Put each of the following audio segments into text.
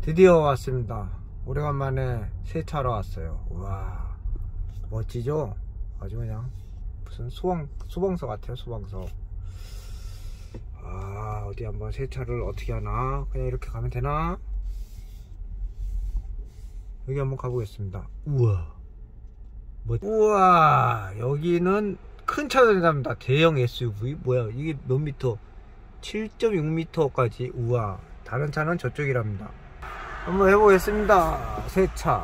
드디어 왔습니다. 오래간만에 세차로 왔어요. 와 멋지죠? 아주 그냥 무슨 수방 수방서 같아요. 수방서. 아 어디 한번 세차를 어떻게 하나? 그냥 이렇게 가면 되나? 여기 한번 가보겠습니다. 우와. 뭐, 우와 여기는 큰 차가 된답니다. 대형 SUV 뭐야 이게 몇 미터? 7.6m까지 우와 다른 차는 저쪽이랍니다. 한번 해보겠습니다. 세차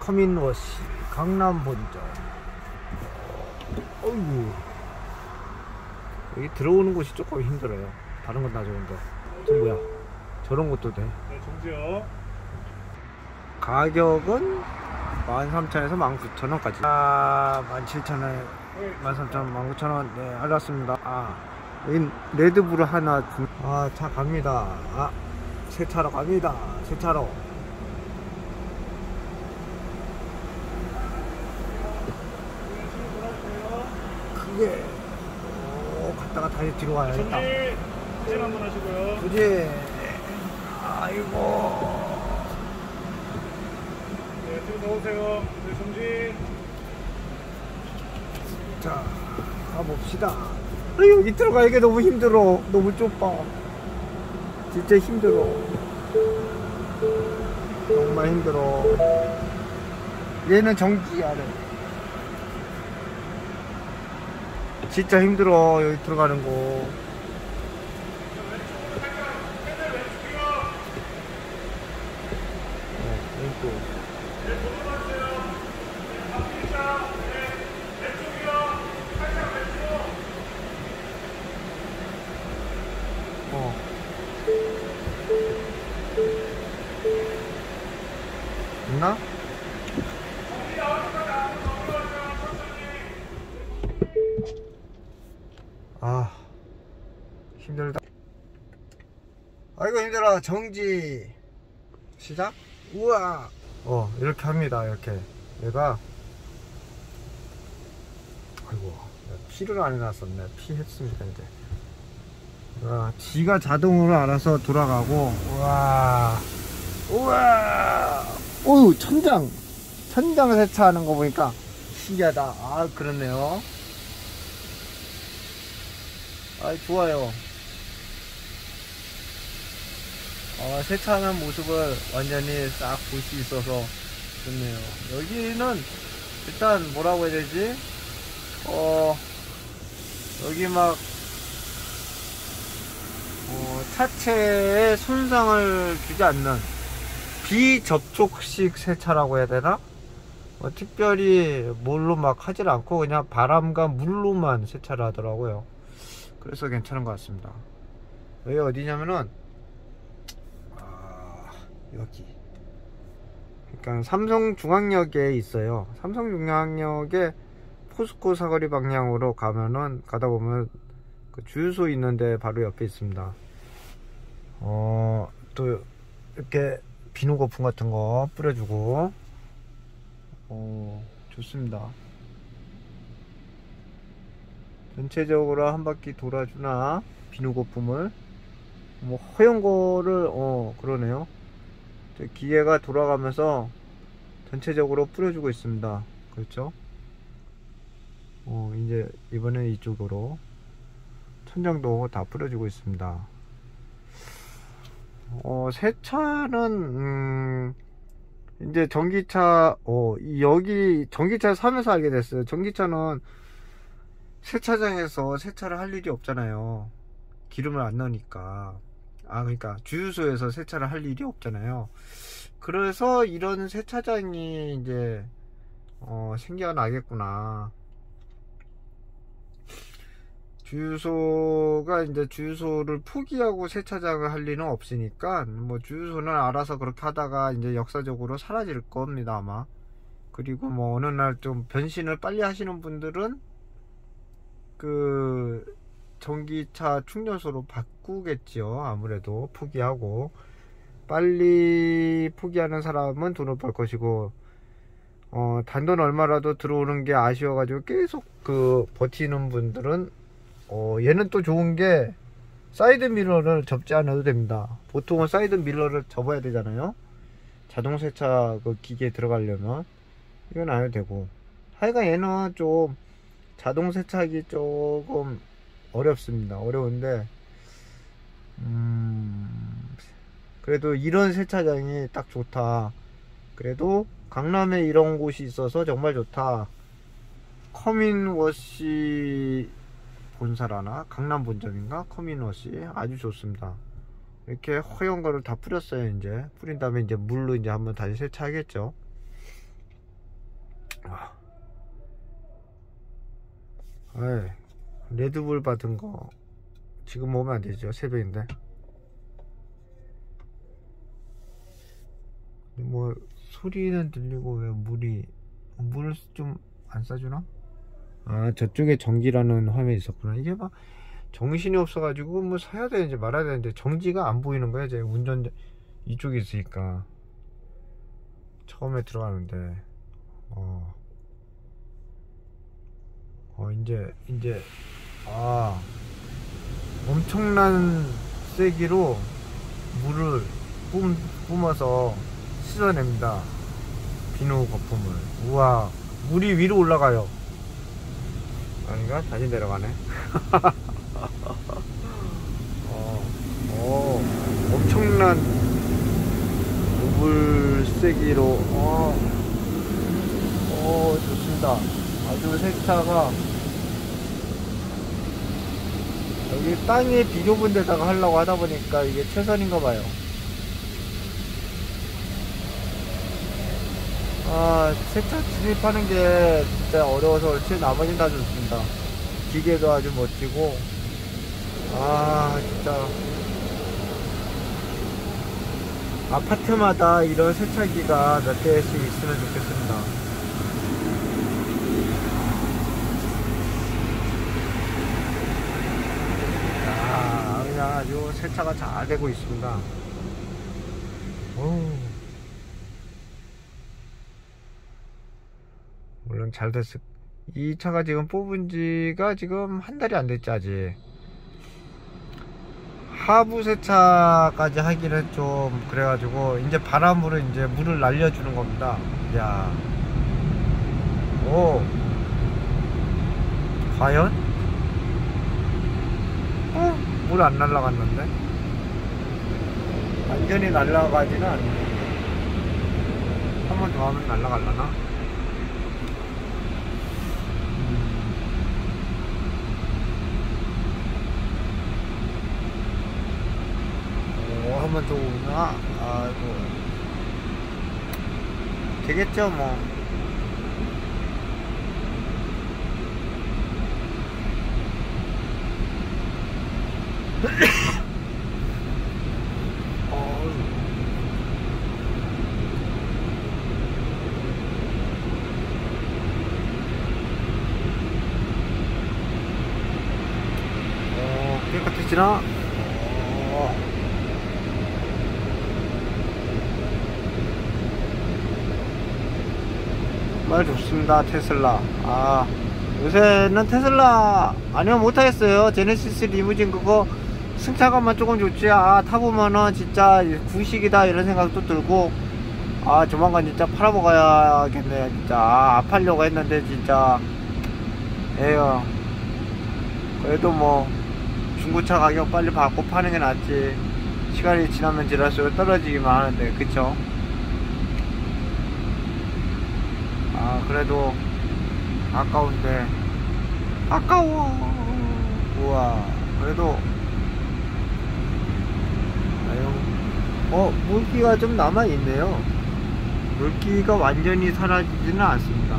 커민워시 강남 본점. 어이구 여기 들어오는 곳이 조금 힘들어요. 다른 건 다 좋은데. 저 뭐야? 저런 것도 돼. 네, 정지요. 가격은 13,000원에서 19,000원까지. 아, 17,000원, 13,000원, 19,000원. 네, 알았습니다. 아, 여기 레드불 하나. 두- 아, 차 갑니다. 아, 세차로 갑니다. 세차로. 크게. 오, 갔다가 다시 뒤로 와야겠다. 정지. 실 한번 하시고요. 그지? 아이고. 네, 뒤로 넣으세요. 네, 정지. 자, 가봅시다. 아, 여기 들어가기가 너무 힘들어. 너무 좁아. 진짜 힘들어. 정말 힘들어. 얘는 정지야래. 진짜 힘들어. 여기 들어가는 거. 어, 왼쪽. 어. 있나? 아 힘들다 정지. 시작. 우와. 어 이렇게 합니다 이렇게. 얘가. 아이고 피를 안 해놨었네. 피 했습니다 이제 와, 지가 자동으로 알아서 돌아가고, 우와, 우와, 오우, 천장, 천장 세차하는 거 보니까 신기하다. 아, 그렇네요. 아, 좋아요. 어, 세차하는 모습을 완전히 싹 볼 수 있어서 좋네요. 여기는 일단 뭐라고 해야 되지? 어, 여기 막 어, 차체에 손상을 주지 않는 비접촉식 세차라고 해야 되나? 어, 특별히 뭘로 막 하질 않고 그냥 바람과 물로만 세차를 하더라고요. 그래서 괜찮은 것 같습니다. 여기 어디냐면은 아, 여기. 그러니까 삼성중앙역에 있어요. 삼성중앙역에 포스코 사거리 방향으로 가면은 가다 보면 그 주유소 있는데 바로 옆에 있습니다. 어, 또 이렇게 비누 거품 같은 거 뿌려주고, 어, 좋습니다. 전체적으로 한 바퀴 돌아주나 비누 거품을 뭐 허연 거를 어 그러네요. 저 기계가 돌아가면서 전체적으로 뿌려주고 있습니다. 그렇죠? 어 이제 이번엔 이쪽으로 천장도 다 뿌려주고 있습니다. 어, 세차는, 음, 이제 전기차, 어, 이- 여기 전기차 사면서 알게 됐어요. 전기차는 세차장에서 세차를 할 일이 없잖아요. 기름을 안 넣으니까. 아, 그러니까 주유소에서 세차를 할 일이 없잖아요. 그래서 이런 세차장이 이제, 어, 생겨나겠구나. 주유소가 이제 주유소를 포기하고 세차장을 할 리는 없으니까 뭐 주유소는 알아서 그렇게 하다가 이제 역사적으로 사라질 겁니다 아마 그리고 뭐 어느 날 좀 변신을 빨리 하시는 분들은 그 전기차 충전소로 바꾸겠지요 아무래도 포기하고 빨리 포기하는 사람은 돈을 벌 것이고 어 단돈 얼마라도 들어오는 게 아쉬워가지고 계속 그 버티는 분들은 어, 얘는 또 좋은 게 사이드 미러를 접지 않아도 됩니다. 보통은 사이드 미러를 접어야 되잖아요. 자동 세차 그 기계에 들어가려면 이건 안 해도 되고 하여간 얘는 좀 자동 세차하기 조금 어렵습니다. 어려운데 음 그래도 이런 세차장이 딱 좋다. 그래도 강남에 이런 곳이 있어서 정말 좋다. 커민워시 본사라나 강남 본점인가 커민워시 아주 좋습니다. 이렇게 허연 거를 다 뿌렸어요 이제 뿌린 다음에 이제 물로 이제 한번 다시 세차하겠죠. 아. 에이, 레드불 받은 거 지금 먹으면 안 되죠 새벽인데. 뭐 소리는 들리고 왜 물이 물을 좀 안 싸주나? 아 저쪽에 전기라는 화면이 있었구나 이게 막 정신이 없어가지고 뭐 사야 되는지 말아야 되는데 정지가 안 보이는 거야 제 운전 이쪽에 있으니까 처음에 들어가는데 어 이제 이제 아 엄청난 세기로 물을 뿜, 뿜어서 씻어냅니다. 비누 거품을. 우와 물이 위로 올라가요. 아닌가? 다시 내려가네. 어, 어, 엄청난 물 세기로 어, 어 좋습니다. 아주 세차가 여기 땅에 비 좁은 데다가 하려고 하다 보니까 이게 최선인가 봐요 아, 세차 진입하는 게 진짜 어려워서 그렇지 나머지는 다 좋습니다. 기계도 아주 멋지고, 아, 진짜. 아파트마다 이런 세차기가 몇 대씩 있으면 좋겠습니다. 아주 세차가 잘 되고 있습니다. 오. 물론 잘 됐을 이 차가 지금 뽑은 지가 지금 한 달이 안 됐지 아직 하부 세차까지 하기는 좀 그래가지고 이제 바람으로 이제 물을 날려주는 겁니다 야 오. 과연? 어? 물 안 날라갔는데? 완전히 날라가지는 않네. 한번 더 하면 날라갈라나? 오, 한 번 더 오나? 아이고. 되겠죠, 뭐. 어우. 어, 깨끗해지나? 어. 정말 좋습니다 테슬라 아 요새는 테슬라 아니면 못하겠어요 제네시스 리무진 그거 승차감만 조금 좋지. 아 타보면은 진짜 구식이다 이런 생각도 들고. 아 조만간 진짜 팔아먹어야겠네 진짜. 아 팔려고 했는데 진짜. 에요 그래도 뭐 중고차 가격 빨리 받고 파는 게 낫지. 시간이 지나면 지날수록 떨어지기만 하는데 그쵸? 아 그래도 아까운데. 아까워! 우와. 그래도 아유 어 물기가 좀 남아 있네요 물기가 완전히 사라지지는 않습니다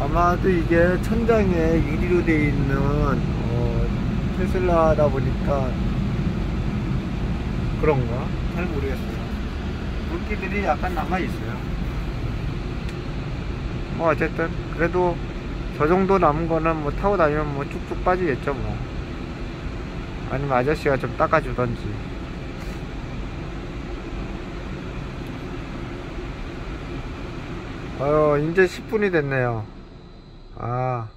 아마도 이게 천장에 유리로 되어 있는 어, 테슬라다 보니까 그런가? 잘 모르겠어요. 물기들이 약간 남아 있어요. 뭐 어쨌든 그래도 저 정도 남은 거는 뭐 타고 다니면 뭐 쭉쭉 빠지겠죠 뭐. 아니면 아저씨가 좀 닦아주던지. 어, 이제 10분이 됐네요. 아.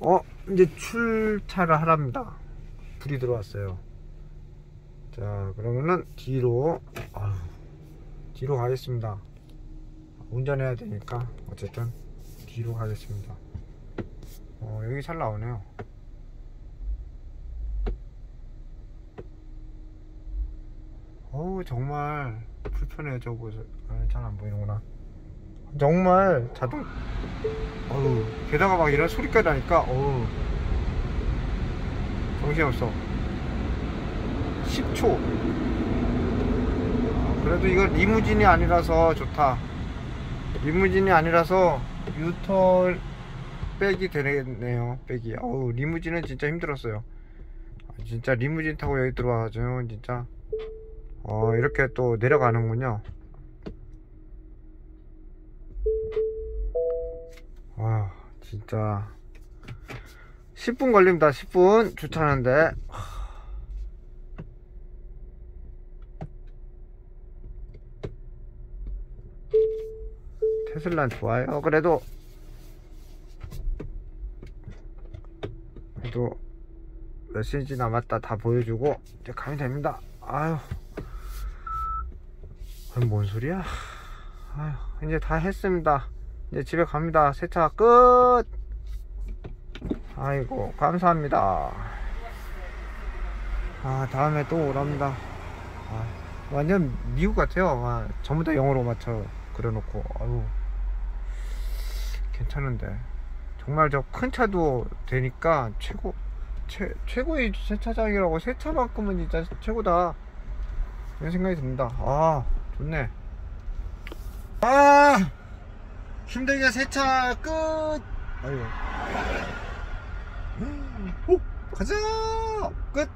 어, 이제 출차를 하랍니다. 불이 들어왔어요. 자, 그러면은 뒤로, 아유, 뒤로 가겠습니다. 운전해야 되니까, 어쨌든, 뒤로 가겠습니다. 어, 여기 잘 나오네요. 어우, 정말 불편해요, 저거. 잘 안 보이는구나. 정말 자동 어우 게다가 막 이런 소리까지 나니까 어우 정신없어 10초 아, 그래도 이거 리무진이 아니라서 좋다 리무진이 아니라서 유턴 백이 되겠네요. 백이. 어우 리무진은 진짜 힘들었어요. 아, 진짜 리무진 타고 여기 들어와가지고 진짜. 어 이렇게 또 내려가는군요. 와 진짜. 10분 걸립니다. 10분. 주차하는데 테슬라는 좋아요 그래도 그래도 몇 cm 남았다 다 보여주고 이제 가면 됩니다 아유 그럼 뭔 소리야 아유 이제 다 했습니다 이제 집에 갑니다. 세차 끝! 아이고, 감사합니다. 아, 다음에 또 오랍니다. 아, 완전 미국 같아요. 아, 전부 다 영어로 맞춰 그려놓고. 아유, 괜찮은데. 정말 저 큰 차도 되니까 최고, 최, 최고의 세차장이라고 세차만큼은 진짜 최고다. 이런 생각이 듭니다. 아, 좋네. 아! 힘들게 세차 끝. 아유. 오, 가자. 끝.